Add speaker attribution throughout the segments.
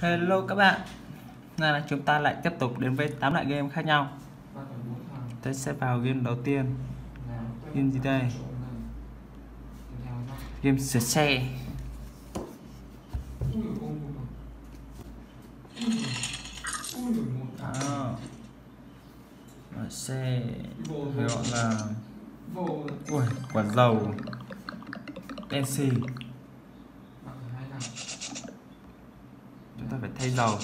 Speaker 1: Hello các bạn. Nay là chúng ta lại tiếp tục đến với 8 loại game khác nhau. Tôi sẽ vào game đầu tiên. Game gì đây? Game sửa xe. À, xe. Gọi là Ui, quả dầu. Đen xì Chúng ta phải thay dầu.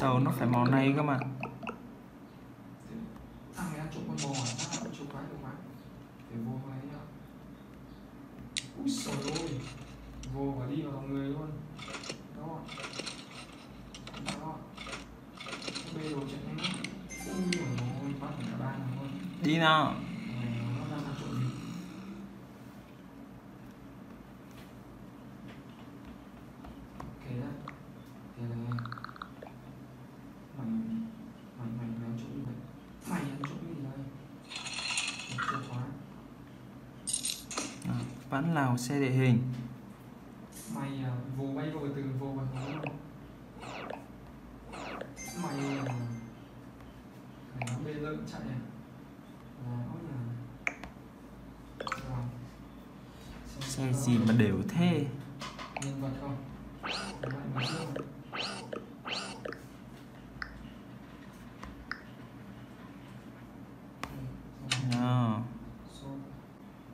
Speaker 1: Dầu nó phải màu này cơ mà.
Speaker 2: Úi Vô và đi vào lòng người luôn Đó Đó Bê đồ chạy nhanh Ui ôi, cả ba thằng luôn
Speaker 1: Đi nào
Speaker 2: Này, nó đang ăn trộm gì Ok đấy Thế này Mày Mày mày mày ăn trộm gì vậy Mày ăn trộm gì đây Một chìa khóa
Speaker 1: là xe địa hình?
Speaker 2: Mày à, vô bay vô từ vô luôn. Mày à, mày nó bê lợn chạy à? Rồi.
Speaker 1: Xe gì mà đều thế
Speaker 2: nhân vật không Đấy, mày chưa
Speaker 1: Đó.
Speaker 2: số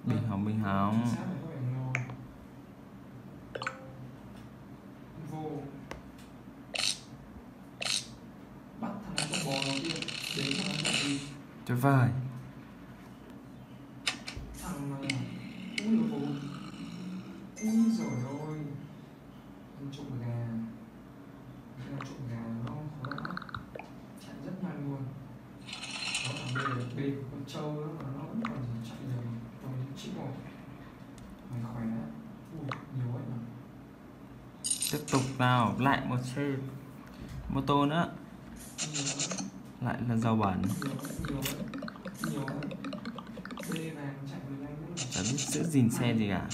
Speaker 1: Bình hỏng bình hỏng
Speaker 2: Sát này có vẻ ngon. vô bắt thằng này con bò đầu tiên đến thằng này chạy đi
Speaker 1: Tuyệt vời
Speaker 2: thằng này à ui dồi ôi ui dồi ôi ăn trộm gà cái là trộm gà nó khó lắm chạy rất nhanh luôn đó là bê bê của con trâu đó mà nó vẫn còn chạy được trong những chiếc một mày khỏe ui nhiều vậy mà
Speaker 1: Tiếp tục nào Lại một xe mô tô nữa lại là
Speaker 2: nhanh bản,
Speaker 1: Chả biết giữ gìn xe gì cả.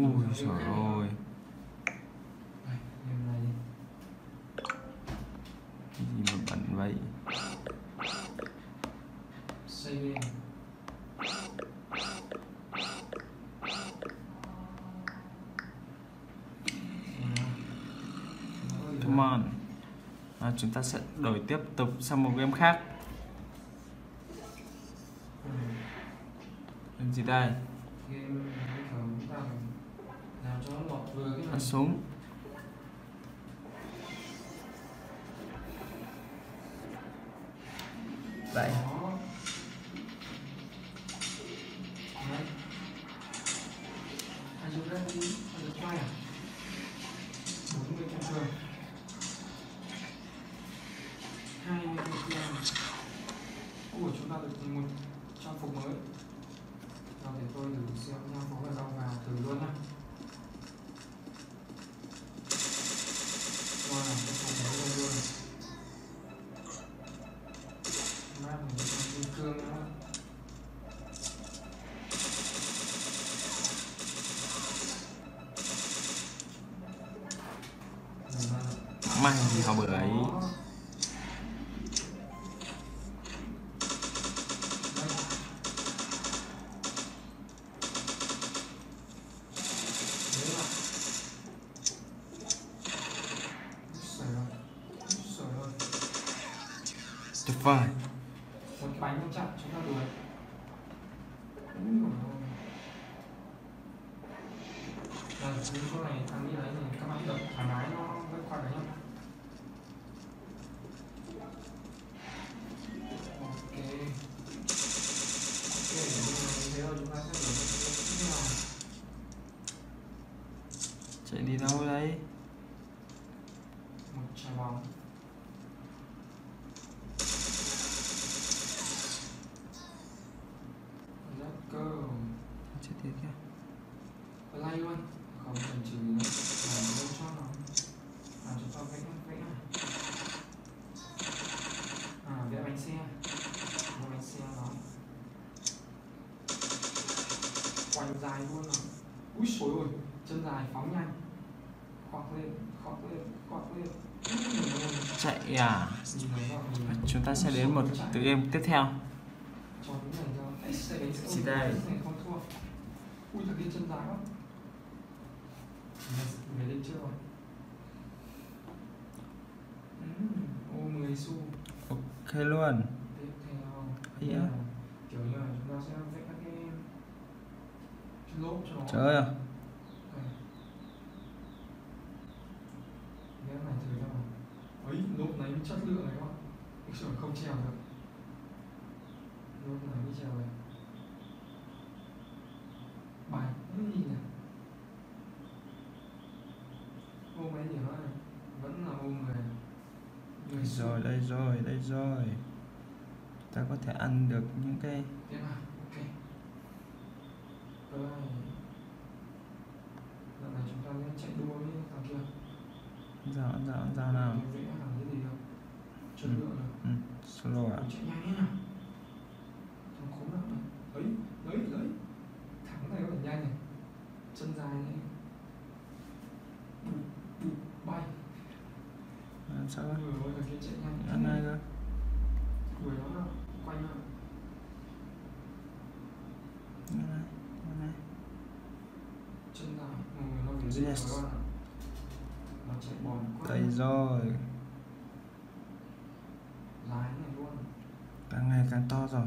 Speaker 2: Ui
Speaker 1: trời ơi. Cái gì mà bẩn vậy?
Speaker 2: Xây lên
Speaker 1: Come on. À, Chúng ta sẽ đổi tiếp tục sang một game khác. Game gì đây?
Speaker 2: Game bây giờ chúng ta phải làm
Speaker 1: xuống Vậy
Speaker 2: đó đấy ai dùng à bốn hai chúng ta được một trang phục mới rồi để tôi thử xem trang phục ở đâu vào thử luôn nha mà
Speaker 1: Mang gì vào bữa ấy. Tuyệt vời
Speaker 2: một vâng, cái bánh không chặn chúng ta đuổi Là. Đây, những này thằng đi đấy thì các bạn được thoải mái nó vẫn qua đấy nhá ok ok để bây giờ thế rồi chúng ta sẽ đổi sang cái tiếp theo
Speaker 1: Chạy đi đâu đấy
Speaker 2: một trái bóng dài luôn rồi ui xối ôi chân dài phóng nhanh. Khoác lên khoác lên khoác lên.
Speaker 1: Chạy à? Chúng ta sẽ đến một tựa game tiếp theo. Chỉ đây.
Speaker 2: ui thằng kia chân dài quá. Về- về lên chưa rồi? Ừm, ô 10 xu.
Speaker 1: Ok luôn.
Speaker 2: Tiếp theo.
Speaker 1: Ý
Speaker 2: là
Speaker 1: á.
Speaker 2: kiểu như là chúng ta sẽ vẽ các cái lốp cho nó
Speaker 1: trời ơi.
Speaker 2: Này nào ấy lốp này chất lượng này các bạn. Thực sự không treo được. Lốp này mới treo được bài cái gì nhỉ ôm ấy nhiều này. Vẫn là ôm người người
Speaker 1: rồi đây rồi đây rồi. Ta có thể ăn được những cái
Speaker 2: Lần này chúng ta sẽ chạy đua với thằng kia.
Speaker 1: rau rau rau nào
Speaker 2: vẽ hàng cái gì. Chất
Speaker 1: Ừ.
Speaker 2: lượng rồi.
Speaker 1: ừ, solo à
Speaker 2: Chạy nhanh thế nào. Thằng khốn lắm này. Đấy, đấy, đấy. Thằng này có vẻ nhanh này. Chân dài này. Bụp, bụp, bay.
Speaker 1: làm sao á?
Speaker 2: Người ơi, thằng kia chạy nhanh.
Speaker 1: ăn ai cơ
Speaker 2: Đuổi nó nào. Quay nào.
Speaker 1: ăn ai ăn ai
Speaker 2: Chân dài. Ừ, nó phải đi
Speaker 1: Yes. đây rồi. Càng ngày càng to rồi.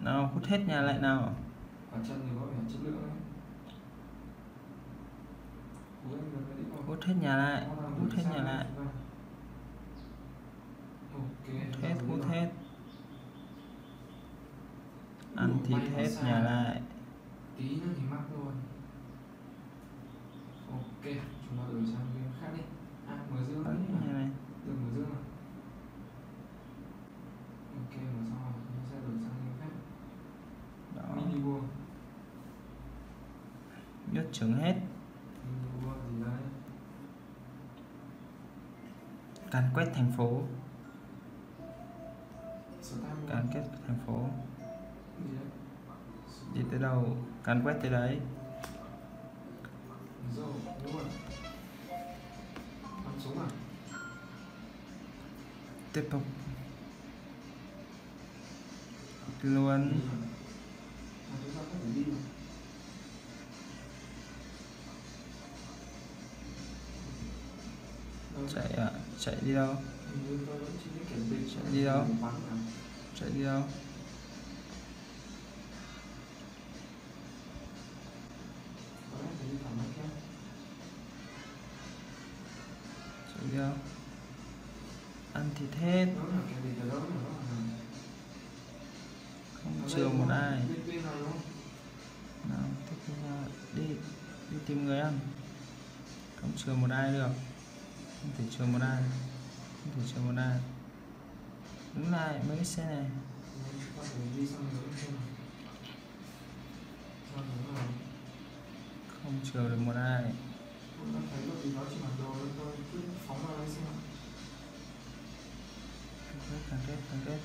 Speaker 1: Nào hút hết nhà lại nào. Hút hết nhà lại hút hết nhà lại.
Speaker 2: ok
Speaker 1: hết
Speaker 2: rồi,
Speaker 1: hút
Speaker 2: rồi.
Speaker 1: hết ăn thịt hết nhà lại.
Speaker 2: Tí nữa thì mắc luôn. Ok chúng ta đổi sang game khác đi. À mở dương
Speaker 1: Đấy, này.
Speaker 2: Được mở dương à? Ok mở xong rồi chúng ta sẽ đổi sang game khác.
Speaker 1: Đó.
Speaker 2: Mini world.
Speaker 1: Nhất trứng hết.
Speaker 2: Mini world gì đấy?
Speaker 1: Càn quét thành phố. Càn quét thành phố đi tới đâu cắn quét tới đấy. Tiếp tục. Luôn.
Speaker 2: Chạy à
Speaker 1: chạy đi đâu? Chạy đi đâu? Chạy đi đâu? Đâu ăn thịt hết. Không chừa một ai. nào theo đi đi tìm người ăn. Không chừa một ai được. Không thể chừa một ai. Không thể chừa một ai. Đứng lại mấy cái xe này. Không chừa được một ai
Speaker 2: Tôi đang thấy có gì đó trên bản đồ nên tôi cứ phóng vào đây xem ạ
Speaker 1: càng kết càng kết càng kết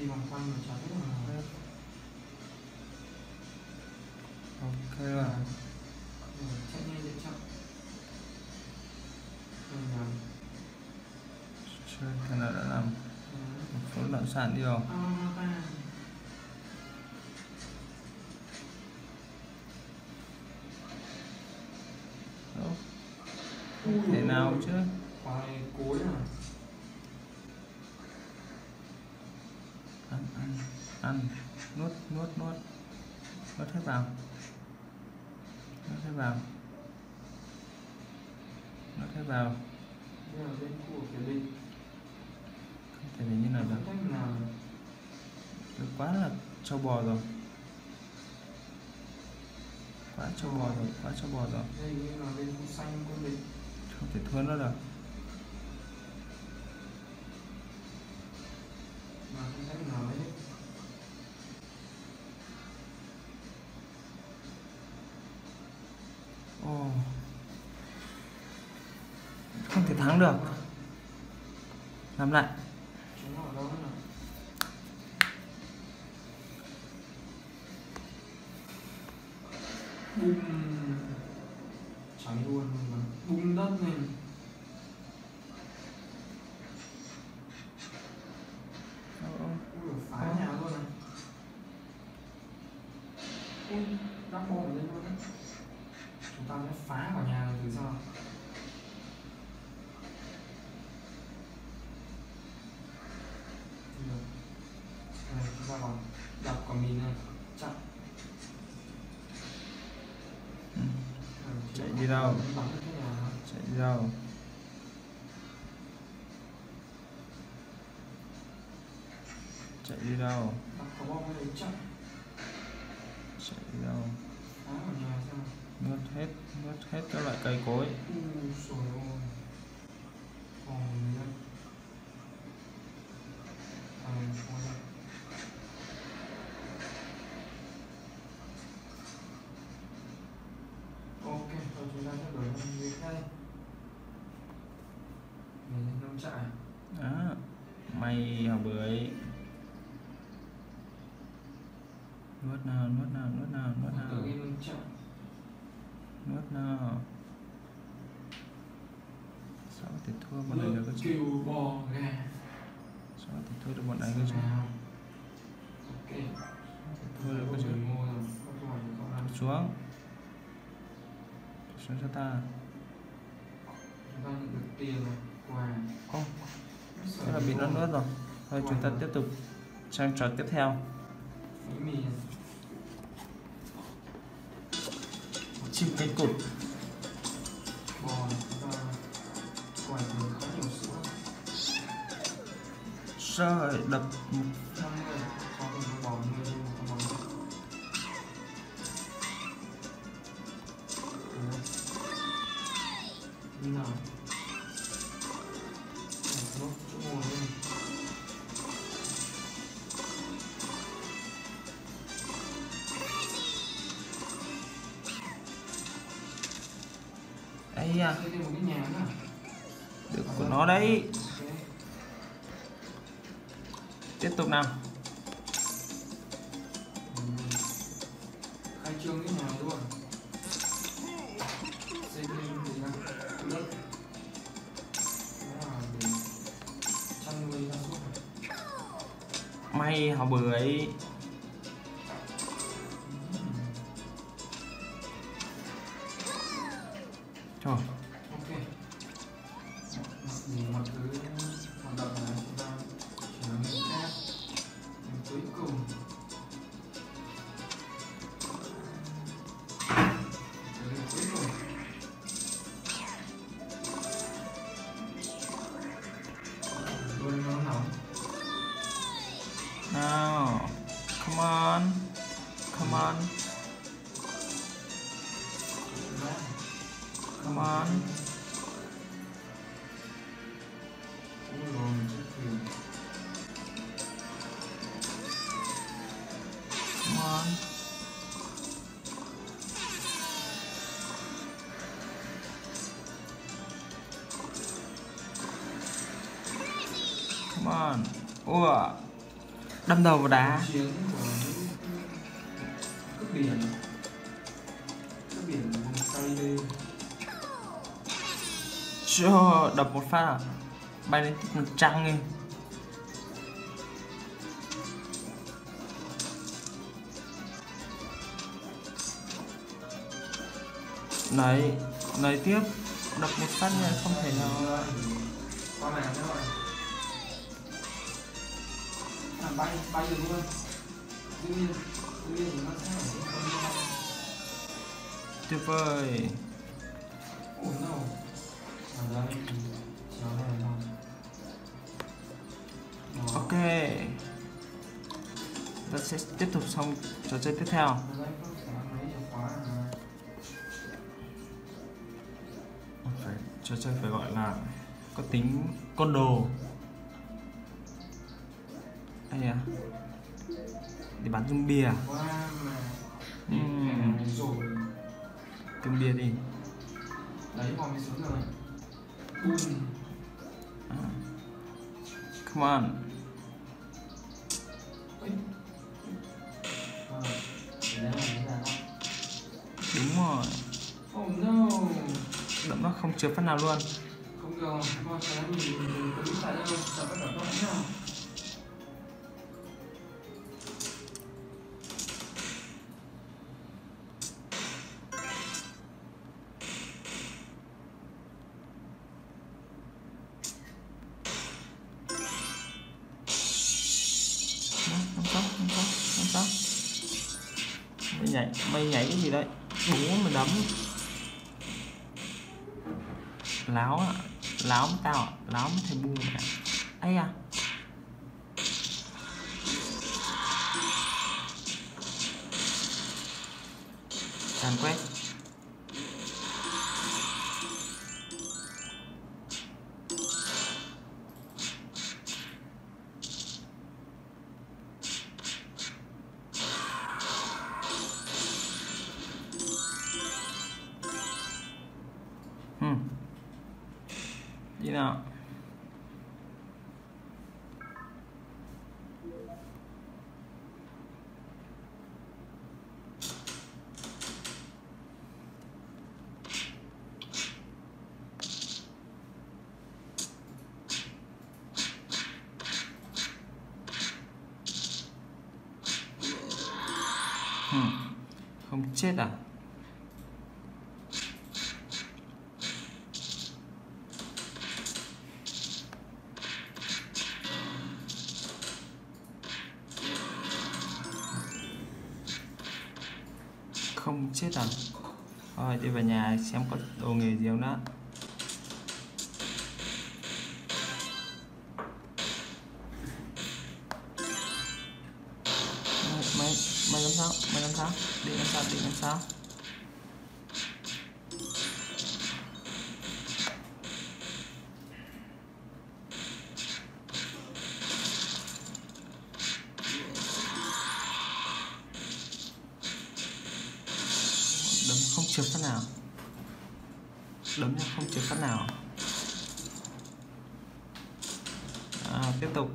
Speaker 2: đi vòng quanh mà chả biết là
Speaker 1: hết ok rồi
Speaker 2: chạy nhanh chạy chậm ừ, làm
Speaker 1: chơi thằng nào đã làm một số đoạn sản đi rồi nào
Speaker 2: ôi,
Speaker 1: chứ?
Speaker 2: Này cối à?
Speaker 1: Ăn ăn ăn. Nuốt nuốt nuốt. Nuốt hết vào. Nuốt hết vào. Nuốt hết vào.
Speaker 2: Là bên của
Speaker 1: không thể để như này được.
Speaker 2: Nào
Speaker 1: Được. Quá là trâu bò rồi. Quá trâu bò rồi quá trâu bò rồi.
Speaker 2: Đây là bên xanh quân định
Speaker 1: không thể thua nó được.
Speaker 2: Mà không
Speaker 1: thể thắng được. Làm lại.
Speaker 2: Chúng ở đâu nữa bung cháy luôn mà bung Nó.
Speaker 1: chạy đi đâu? Chạy đi đâu? Chạy đi đâu nuốt hết nuốt hết các loại cây cối.
Speaker 2: U rồi ôi còn nữa à, thôi đây. ok rồi chúng ta sẽ đổi sang việc đây mình lên nông trại
Speaker 1: đó mày hả bưởi nuốt nào nuốt nào nuốt nào nuốt
Speaker 2: tự
Speaker 1: nào
Speaker 2: nhiên nông trại
Speaker 1: nuốt nào thể thua bọn này được
Speaker 2: bò gà.
Speaker 1: Sao thể thua được bọn này chứ.
Speaker 2: Nào ok
Speaker 1: thua được
Speaker 2: con ăn.
Speaker 1: xuống. xuống cho ta. Ô thế là bị nó nuốt rồi. Thôi chúng ta tiếp tục sang trò tiếp theo. Chim cánh cụt
Speaker 2: bò mình chúng khá nhiều sữa
Speaker 1: rồi đập một
Speaker 2: năm mươi cho từng bỏ bò nuôi một con bò như nào Để chỗ ngồi lên
Speaker 1: ấy da nó đấy. Tiếp tục nào.
Speaker 2: Khai trương cái nhà luôn. Xây thêm gì
Speaker 1: ngon Ui
Speaker 2: Ôi rồi, chiếc thuyền
Speaker 1: come on. Come on. Ua đâm đầu vào đá.
Speaker 2: chiến
Speaker 1: cho đập một phát à? Bay lên mặt trăng đi. Này này tiếp đập một phát này không thể nào.
Speaker 2: Qua màn nữa rồi. À, bay bay được luôn. Tự nhiên
Speaker 1: ok. Ta sẽ tiếp tục xong trò chơi tiếp theo.
Speaker 2: Ở
Speaker 1: phải, trò chơi phải gọi là có tính con đồ. Đây à để bắn dung
Speaker 2: bia à?
Speaker 1: ừ.
Speaker 2: qua rồi
Speaker 1: bia đi.
Speaker 2: Lấy vòng xuống rồi
Speaker 1: come on đúng rồi
Speaker 2: Oh no.
Speaker 1: đấm nó không trượt phát nào luôn
Speaker 2: Không được, con sẽ mình biết tại đâu, sợ bắt đầu nó.
Speaker 1: Nhảy mày nhảy cái gì đấy. Đúng mà đấm. Láo à láo tao à láo với thầy buông mày ấy à tàn quét. Đi nào ừ. không chết à không chết à thôi, đi về nhà xem có đồ nghề gì không đó. Mày mày mày làm sao? Mày làm sao? Đi làm sao? Đi làm sao? Trượt phát nào. Đấm nhưng không trượt phát nào. À, tiếp tục.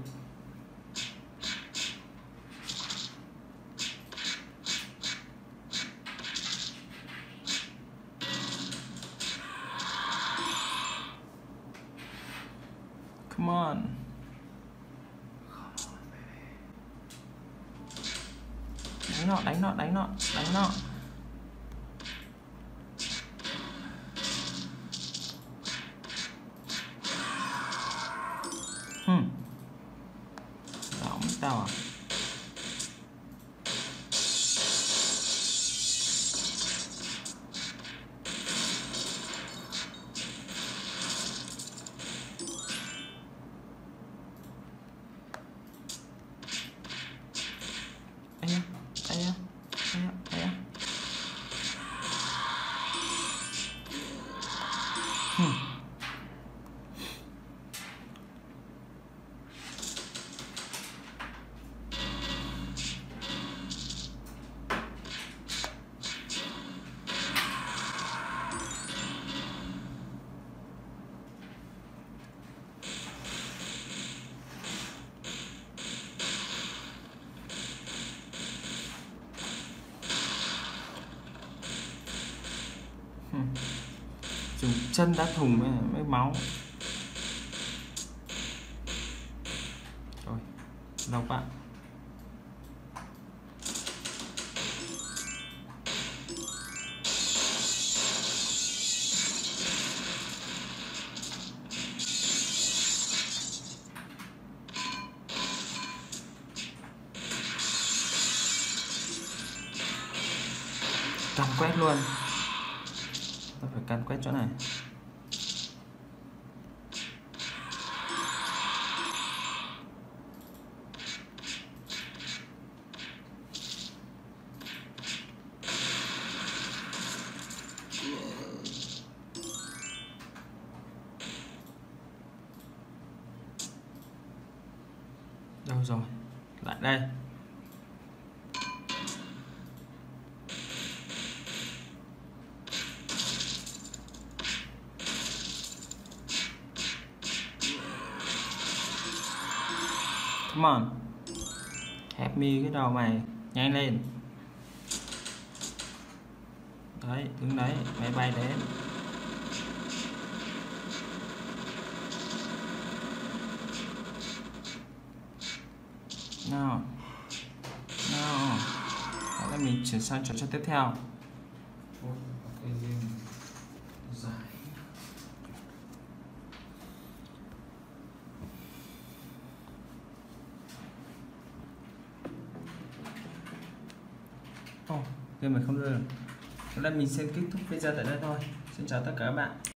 Speaker 1: Chân đã thùng mới, mới máu. Rồi đọc bạn. Càng quét luôn ta phải can quét chỗ này. Come on. Help me cái đầu mày. Nhanh lên. Đấy, đứng đấy, máy bay đến nào. Nào. Đó là mình chuyển sang trò chơi tiếp theo
Speaker 2: Thôi, cái game dài
Speaker 1: Ồ, không rơi Thế là mình sẽ kết thúc video tại đây thôi. Xin chào tất cả các bạn.